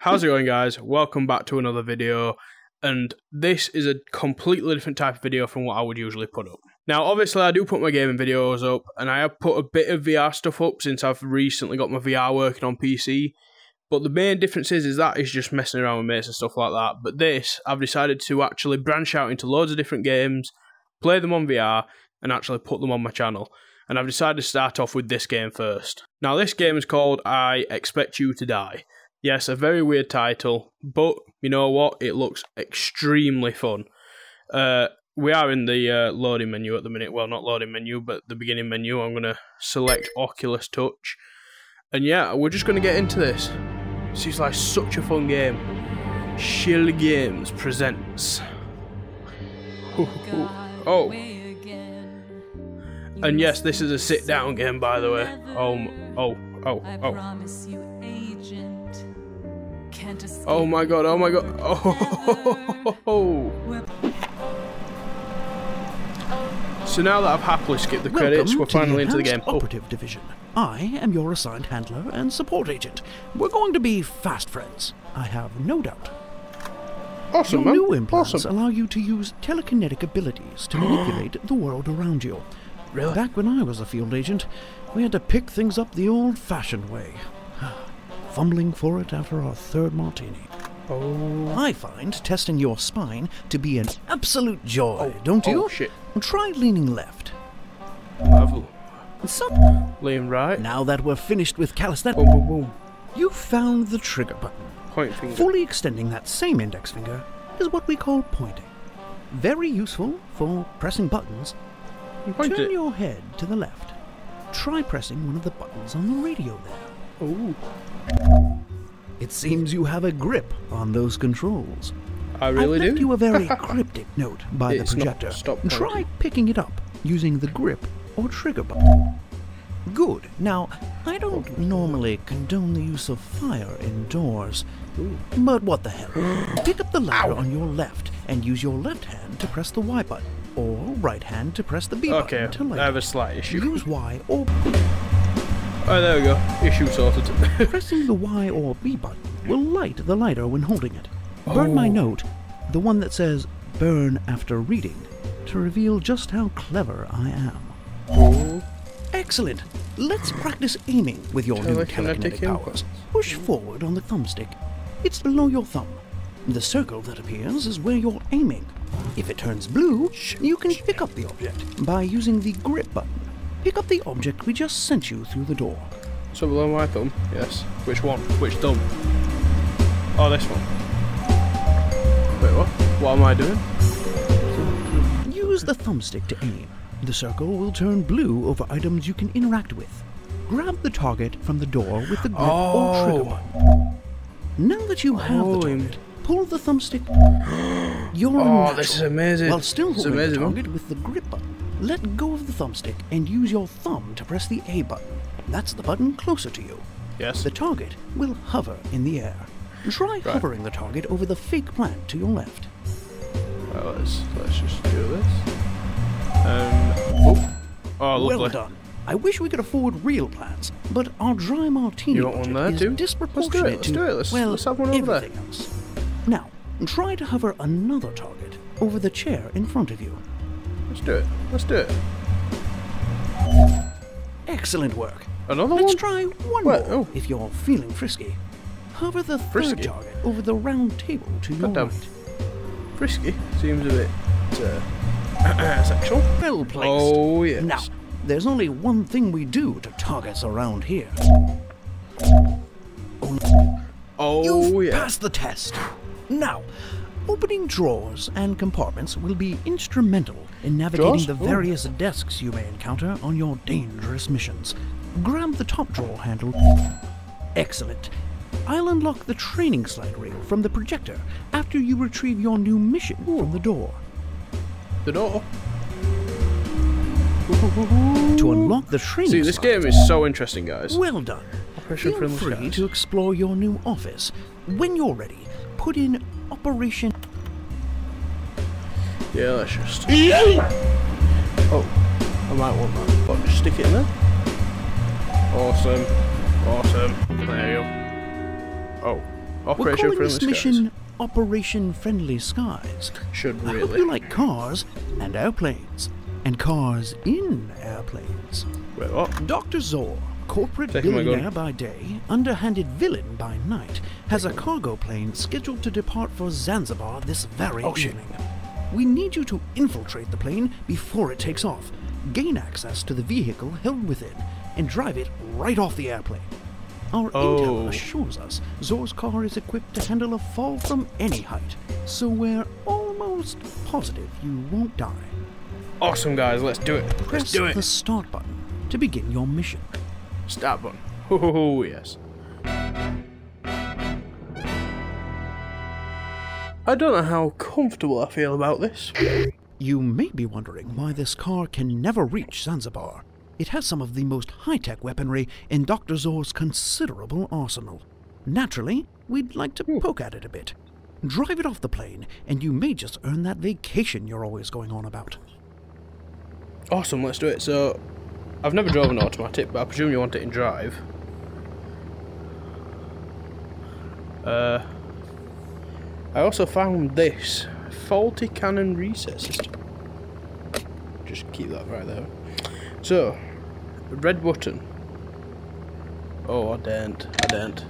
How's it going guys? Welcome back to another video and this is a completely different type of video from what I would usually put up. Now obviously I do put my gaming videos up and I have put a bit of VR stuff up since I've recently got my VR working on PC but the main difference is, is that is just messing around with mates and stuff like that but this I've decided to actually branch out into loads of different games, play them on VR and actually put them on my channel and I've decided to start off with this game first. Now this game is called I Expect You to Die. Yes, a very weird title, but you know what? It looks extremely fun. Uh, we are in the uh, loading menu at the minute. Well, not loading menu, but the beginning menu. I'm going to select Oculus Touch. And yeah, we're just going to get into this. Seems like such a fun game. Schell Games presents. oh. And yes, this is a sit down game, by the way. Oh, oh, oh, oh, oh. Oh my god, oh my god. Oh. So now that I've happily skipped the credits, Welcome we're finally to the into the game. Oh. Operative Division. I am your assigned handler and support agent. We're going to be fast friends. I have no doubt. Awesome, Your man. new implants Awesome. allow you to use telekinetic abilities to manipulate the world around you. Really? Back when I was a field agent, we had to pick things up the old-fashioned way. Fumbling for it after our third martini. Oh. I find testing your spine to be an absolute joy, oh. don't oh, you? shit. Try leaning left. I've So, lean right. now that we're finished with calisthenics, Boom, boom, boom. you found the trigger button. Point finger. Fully extending that same index finger is what we call pointing. Very useful for pressing buttons. Point Turn it. your head to the left. Try pressing one of the buttons on the radio there. Ooh. It seems you have a grip on those controls. I really left do. you a very cryptic note by It's the not- projector. stop Try picking it up using the grip or trigger button. Good. Now, I don't normally condone the use of fire indoors, but what the hell? Pick up the ladder on your left and use your left hand to press the Y button, or right hand to press the B Okay, button to light I have a slight issue. Use Y or Oh, there we go. Issue sorted. Pressing the Y or B button will light the lighter when holding it. Burn my Oh. note, the one that says burn after reading, to reveal just how clever I am. oh. Excellent! Let's practice aiming with your new telekinetic powers. Push forward on the thumbstick. It's below your thumb. The circle that appears is where you're aiming. If it turns blue, you can pick up the object by using the grip button. Pick up the object we just sent you through the door. So below my thumb. Yes. Which one? Which thumb? Oh, this one. Wait, what? What am I doing? Use the thumbstick to aim. The circle will turn blue over items you can interact with. Grab the target from the door with the grip or oh. trigger Oh. button. Now that you have Oh, the target, pull the thumbstick. You're Oh, this is amazing. While still holding the target with the grip button, let go of the thumbstick and use your thumb to press the A button. That's the button closer to you. Yes. The target will hover in the air. Try hovering the target over the fake plant to your left. Right, let's let's just do this. Um. Oh. Oh, lovely. Well done. I wish we could afford real plants, but our dry martini You want one budget there is too? disproportionate Let's to do it, let's- well, let's have one over there. everything else. Now, try to hover another target over the chair in front of you. Let's do it. Let's do it. Excellent work. Another Let's one? try one What? more Oh. if you're feeling frisky. Hover the third Frisky? target over the round table to your Goddamn. right. Frisky. Seems a bit uh, sexual. Well placed. Oh yes. Now, there's only one thing we do to targets around here. Oh You've yeah. passed the test. Now, opening drawers and compartments will be instrumental in navigating the Ooh. various desks you may encounter on your dangerous missions. Grab the top drawer handle. Excellent. I'll unlock the training slide rail from the projector after you retrieve your new mission from the door. The door. To unlock the training See, this slide, game is so interesting, guys. Well done. Feel free to explore your new office. When you're ready, put in Operation Yeah, let's just. Oh, I might want that. Just stick it in there. Awesome. Awesome. There you go. Oh. We're Operation calling Friendly this Skies. mission Operation Friendly Skies. Should I hope you like cars and airplanes, and cars in airplanes. Wait, what? Dr. Zor, corporate Taking billionaire by day, underhanded villain by night, has a cargo plane scheduled to depart for Zanzibar this very Oh, evening. We need you to infiltrate the plane before it takes off, gain access to the vehicle held within, and drive it right off the airplane. Our Oh. intel assures us Zor's car is equipped to handle a fall from any height, so we're almost positive you won't die. Awesome, guys. Let's do it. Press Let's do it. the start button to begin your mission. Start button. Oh, yes. I don't know how comfortable I feel about this. You may be wondering why this car can never reach Zanzibar. It has some of the most high-tech weaponry in Dr. Zor's considerable arsenal. Naturally, we'd like to hmm. poke at it a bit. Drive it off the plane, and you may just earn that vacation you're always going on about. Awesome, let's do it. So, I've never driven an automatic, but I presume you want it in drive. Uh, I also found this faulty cannon reset system. Just keep that right there. So, red button. Oh, I daren't. I daren't.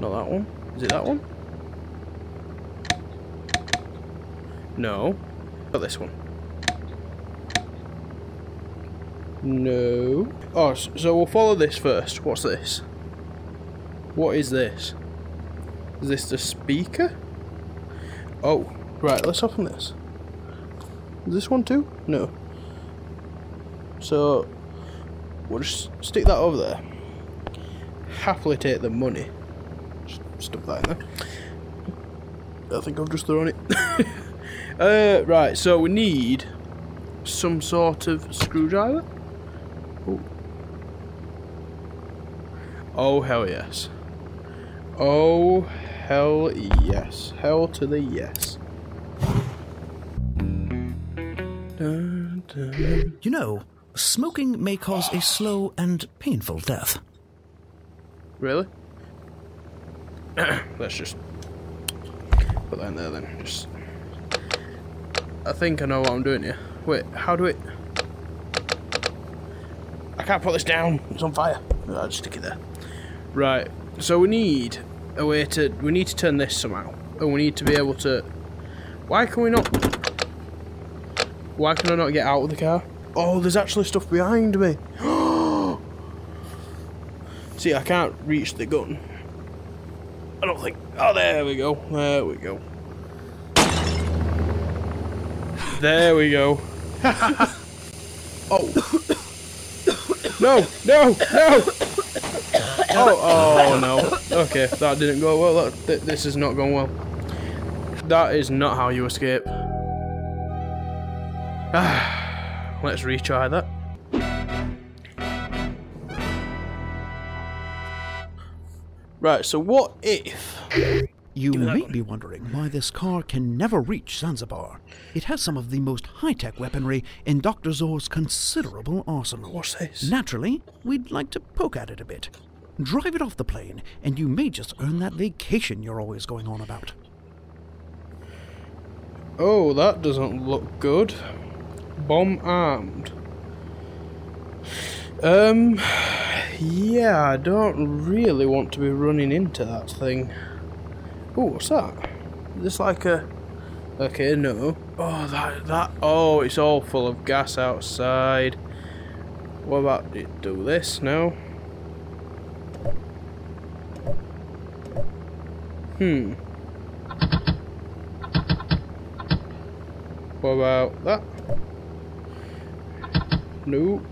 Not that one. Is it that one? No. Not this one. No. Oh, so we'll follow this first. What's this? What is this? Is this the speaker? Oh, right, let's open this. Is this one too? No. So, we'll just stick that over there. Happily take the money. Just stuff that in there. I think I've just thrown it. uh, right, so we need some sort of screwdriver. Oh hell yes. Oh hell yes. Hell to the yes. Dun, dun. You know, smoking may cause a slow and painful death. Really? Let's just put that in there then. Just. I think I know what I'm doing here. Wait, how do it? I can't put this down. It's on fire. I'll just stick it there. Right. So we need a way to. We need to turn this somehow, and we need to be able to. Why can we not? Why can I not get out of the car? Oh, there's actually stuff behind me. See, I can't reach the gun. I don't think. Oh, there we go. There we go. There we go. oh. No, no, no! Oh, oh no. Okay, that didn't go well. That, th- this is not going well. That is not how you escape. Ah, let's retry that. Right, so what if You may be wondering why this car can never reach Zanzibar. It has some of the most high-tech weaponry in Dr. Zor's considerable arsenal. What's this? Naturally, we'd like to poke at it a bit. Drive it off the plane, and you may just earn that vacation you're always going on about. Oh, that doesn't look good. Bomb armed. Um, yeah, I don't really want to be running into that thing. Oh, what's that? Is this like a? Okay, no. Oh, that that. Oh, it's all full of gas outside. What about? Do this? No. Hmm. What about that? Nope.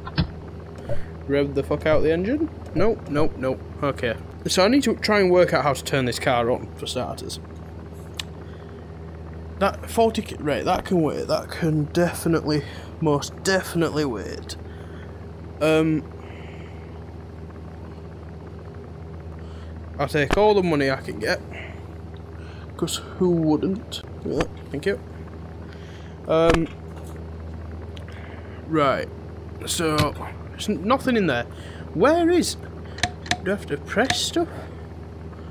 Rev the fuck out the engine? Nope, nope, nope. Okay. So I need to try and work out how to turn this car on, for starters. That 40... ki- Right, that can wait. That can definitely, most definitely wait. Um... I'll take all the money I can get. Because who wouldn't? Yeah, thank you. Um. Right. So, there's nothing in there. Where is. Do I have to press stuff?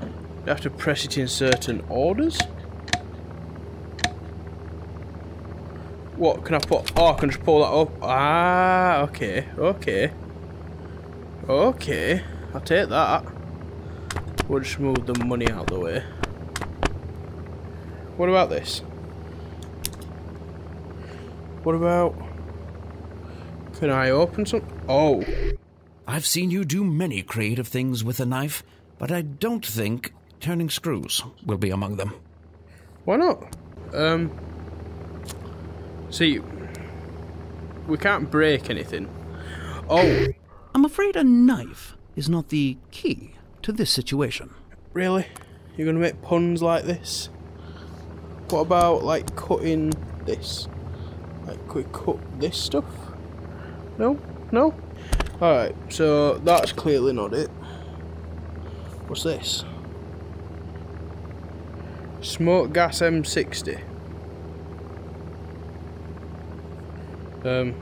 You have to press it in certain orders. What can I put? Oh, I can just pull that up. Ah, okay, okay. Okay, I'll take that. We'll just move the money out of the way. What about this? What about... Can I open some... Oh. I've seen you do many creative things with a knife, but I don't think turning screws will be among them. Why not? Um... See, we can't break anything. Oh, I'm afraid a knife is not the key to this situation. really? You're gonna make puns like this? What about like cutting this? Like, could we cut this stuff? No, no. All right, so that's clearly not it. What's this? Smoke gas M60. Um,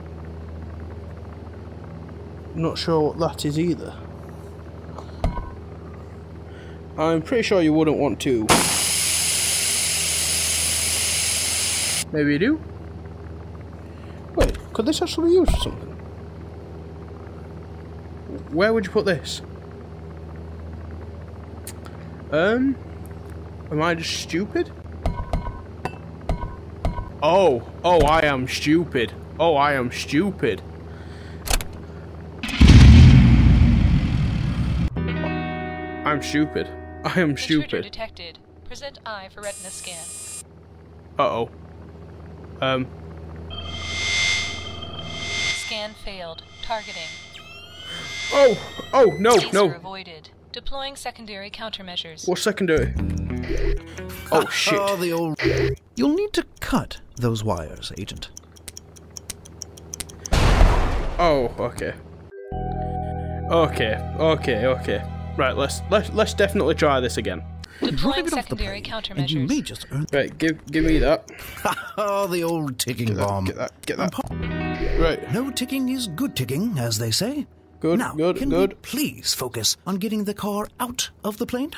not sure what that is either. I'm pretty sure you wouldn't want to. Maybe you do? Wait, could this actually be used for something? Where would you put this? Um, am I just stupid? Oh, oh, I am stupid. Oh, I am stupid. I'm stupid. I am Intruder stupid. detected. Present eye for retina scan. Uh oh. Um. Scan failed. Targeting. Oh! Oh, no, Laser no. avoided. Deploying secondary countermeasures. What's secondary? Oh, shit. Oh, the old. You'll need to cut those wires, Agent. Oh, okay. Okay, okay, okay. Right, let's let's let's definitely try this again. Deploying Drive it off the secondary plane, and you countermeasures. may just earn. Right, give give me that. Oh, the old ticking bomb. Get that, get that. Right. No ticking is good ticking, as they say. Good, now, good, can good. we please focus on getting the car out of the plane?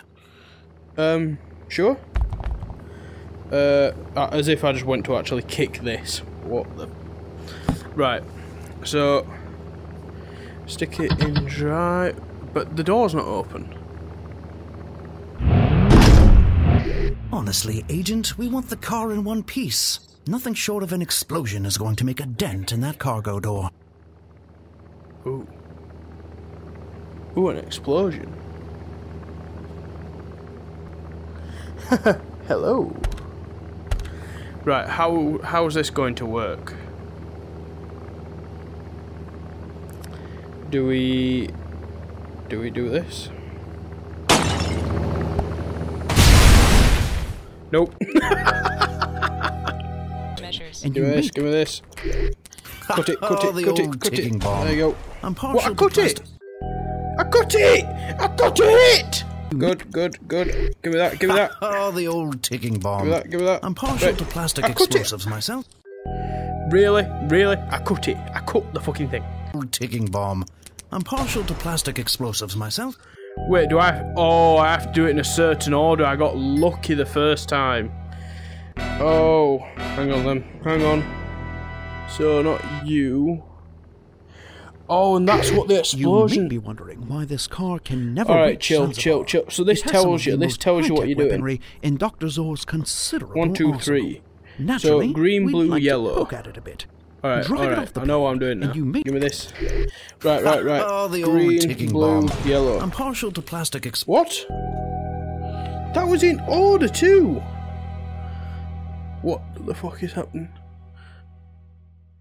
Um, sure. Uh, uh, as if I just went to actually kick this. What the? Right. So, stick it in dry, but the door's not open. Honestly, Agent, we want the car in one piece. Nothing short of an explosion is going to make a dent in that cargo door. Ooh. Ooh, an explosion. Hello. Right, how how is this going to work? Do we do we do this? Nope. Measures. And give me this, give me this. Cut it, cut Oh, it, cut it, cut it. Oh, bomb. There you go. I'm What, I partial to cut it! plastic. I cut it! I cut it! Good, good, good. Give me that, give me that. Oh, the old ticking Give bomb. me that, give me that. I'm partial Right. to plastic I it. explosives myself. Really? Really? I cut it. I cut the fucking thing. Old ticking bomb. I'm partial to plastic explosives myself. Wait, do I... Oh, I have to do it in a certain order. I got lucky the first time. Oh, hang on then. Hang on. So, not you. Oh, and that's what the explosion... You may be wondering why this car can never Alright, reach chill, Zanzibar. chill, chill. So this It has some tells you- this tells you what you're doing. In Dr. Zor's considerable One, two, three. Naturally, green, we'd blue, like to yellow. poke at it a bit. Alright, Drive it alright. off the I know what I'm doing now. you may- Give me this. Right, right, right. Oh, the old Green, ticking blue, bomb. yellow. I'm partial to plastic ex- What? That was in order too. What the fuck is happening?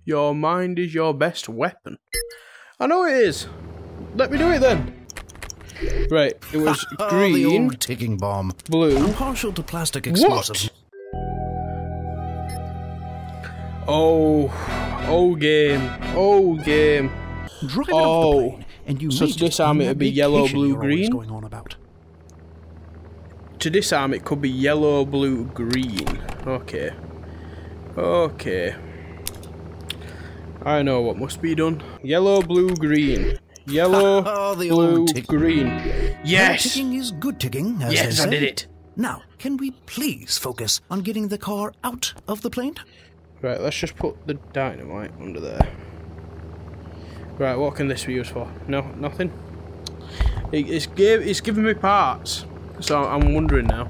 Your mind is your best weapon. I know it is. Let me do it then. Right, it was Oh, the green, old ticking bomb. blue. I'm partial to plastic explosives. What? Oh, oh game, oh game. Drive Oh. plane, and you So to disarm it, it'd be yellow, blue, green? Going on about. To disarm, it could be yellow, blue, green. Okay. Okay. I know what must be done. Yellow, blue, green. Yellow, Oh, the blue, old green. Yes! ticking is good ticking, as Yes, I did it. Now, can we please focus on getting the car out of the plane? Right, let's just put the dynamite under there. Right, what can this be used for? No, nothing. It, it's give, it's giving me parts, so I'm wondering now.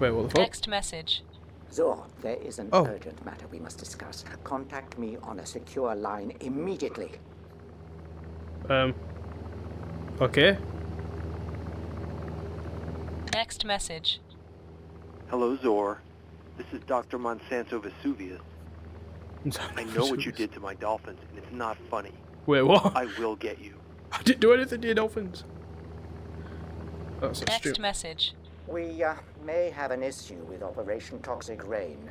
Wait, what the fuck? Next message. Zor, there is an Oh. urgent matter we must discuss. Contact me on a secure line immediately. Um. Okay. Next message. Hello, Zor. This is Dr. Monsanto Vesuvius. I know what you did to my dolphins, and it's not funny. Wait, what? I will get you. I didn't do anything to your dolphins. That's Next extreme. message. We uh, may have an issue with Operation Toxic Rain.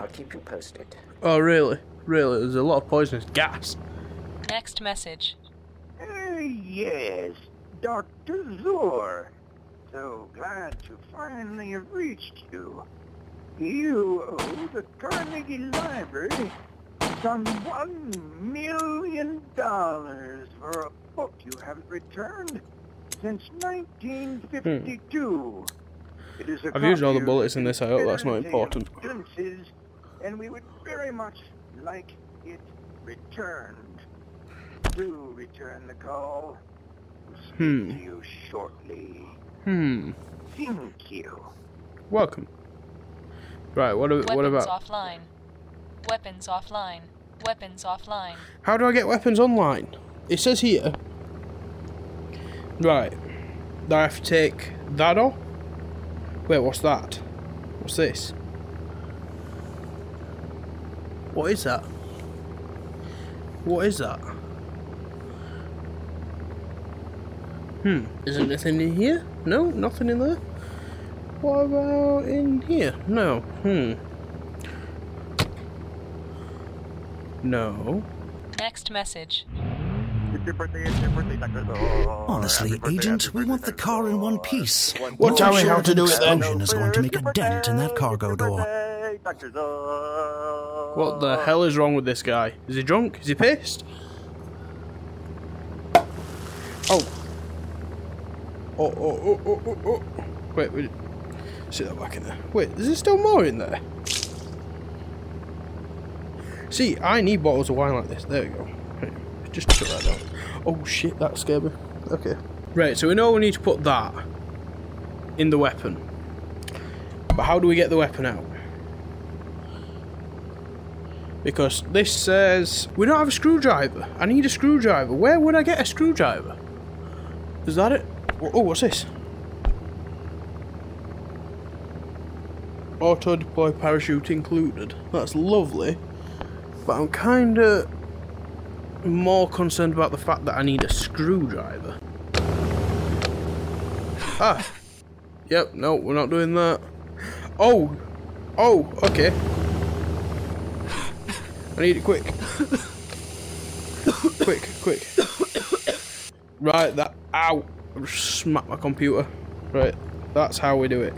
I'll keep you posted. Oh, really? Really? There's a lot of poisonous gas. Next message. Uh, yes, Dr. Zor. So glad to finally have reached you. You owe the Carnegie Library some one million dollars for a book you haven't returned since 1952. It is a Hmm. I've used all the bullets in this, I hope that's not important. and we would very much like it returned. Do return the call. We'll speak Hmm. to you shortly. Hmm. Thank you. Welcome. Right, what, a- Weapons what about... offline. Weapons offline. Weapons offline. How do I get weapons online? It says here. Right. Do I have to take that off? Wait, what's that? What's this? What is that? What is that? Hmm, is there anything in here? No, nothing in there. What about in here? No. Hmm. No. Next message. Honestly, Agent, we want the car in one piece. Well, Not tell me how to do it then. explosion is going to make a dent in that cargo door. What the hell is wrong with this guy? Is he drunk? Is he pissed? Oh. Oh, oh, oh, oh, oh, oh. Wait, wait. See that back in there. Wait, is there still more in there? See, I need bottles of wine like this. There we go. Just put that down. Oh shit, that scared me. Okay. Right, so we know we need to put that in the weapon. But how do we get the weapon out? Because this says we don't have a screwdriver. I need a screwdriver. Where would I get a screwdriver? Is that it? Oh, what's this? Auto deploy parachute included. That's lovely. But I'm kinda more concerned about the fact that I need a screwdriver. Ah. Yep, no, we're not doing that. Oh! Oh, okay. I need it quick. quick, quick. Right, that. Ow! Smacked my computer. Right, that's how we do it.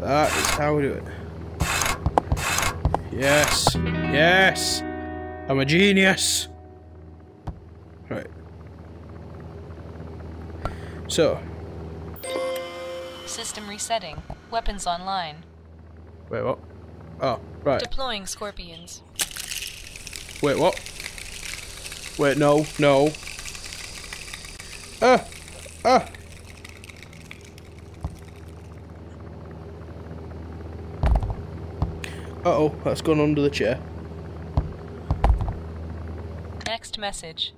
That is how we do it. Yes! Yes! I'm a genius! Right. So, System resetting. Weapons online. wait, what? Oh, right. Deploying scorpions. Wait, what? Wait, no, no. Ah! Ah! Uh oh, that's gone under the chair. Next message.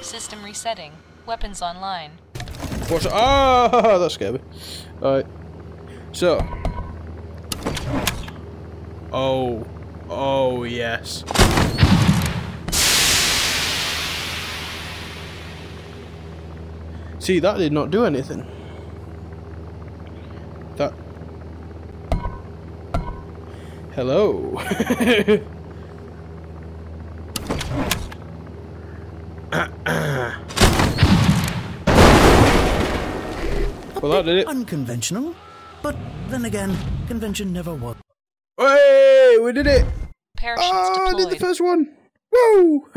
System resetting. Weapons online. What's Ah! That scared me. Alright. So. Oh. Oh, yes. See, that did not do anything. Hello. well, that did it. Unconventional, but then again, convention never was. Hey, we did it. Parachutes Oh, I did the first one. Woo!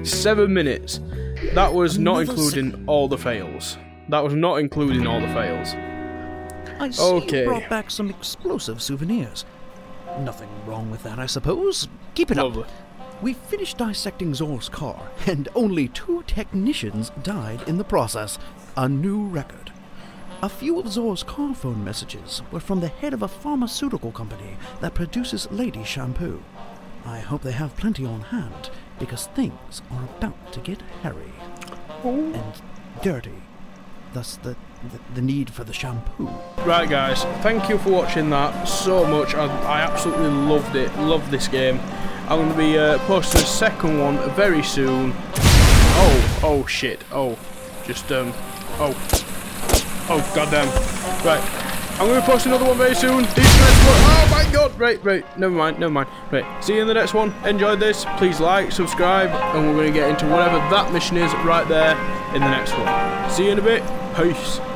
Seven minutes. That was not Another including all the fails. That was not including all the fails. I see Okay. you brought back some explosive souvenirs. Nothing wrong with that, I suppose. Keep it Lovely. up. We finished dissecting Zor's car, and only two technicians died in the process. A new record. A few of Zor's car phone messages were from the head of a pharmaceutical company that produces lady shampoo. I hope they have plenty on hand, because things are about to get hairy oh. and dirty. Thus, the, the, need for the shampoo. Right, guys, thank you for watching that so much. I, I absolutely loved it. Loved this game. I'm going to be uh, posting a second one very soon. Oh, oh shit. Oh, just um, oh, oh goddamn. Right, I'm going to post another one very soon. Oh my god. Right, right. Never mind. Never mind. Right. See you in the next one. Enjoyed this. Please like, subscribe, and we're going to get into whatever that mission is right there in the next one. See you in a bit. Peace.